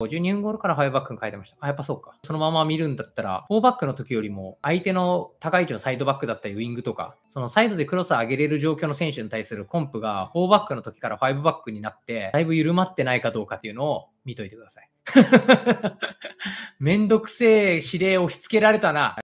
52分頃からファイブバックに変えてました。あ、やっぱそうか。そのまま見るんだったら、4バックの時よりも、相手の高い位置のサイドバックだったり、ウィングとか、そのサイドでクロス上げれる状況の選手に対するコンプが、4バックの時から5バックになって、だいぶ緩まってないかどうかっていうのを見といてください。めんどくせえ指令押し付けられたな。